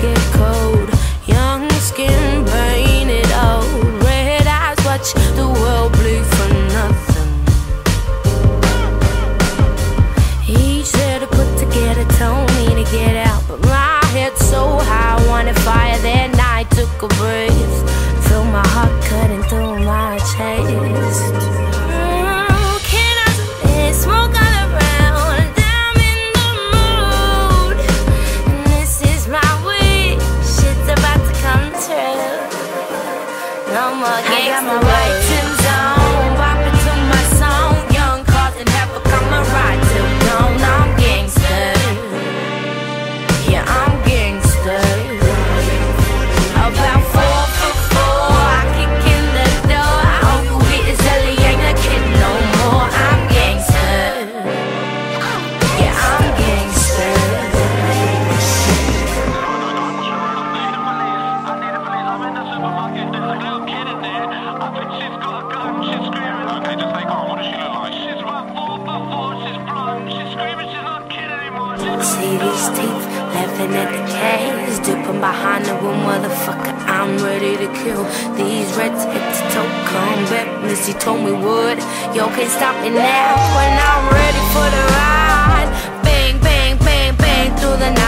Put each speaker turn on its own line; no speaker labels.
get caught. mama gangster. these teeth, laughing at the case. Dipping behind the wheel, motherfucker, I'm ready to kill these reds head to toe. Come back, Missy told me would. Yo, can't stop me now when I'm ready for the ride. Bang, bang, bang, bang through the night.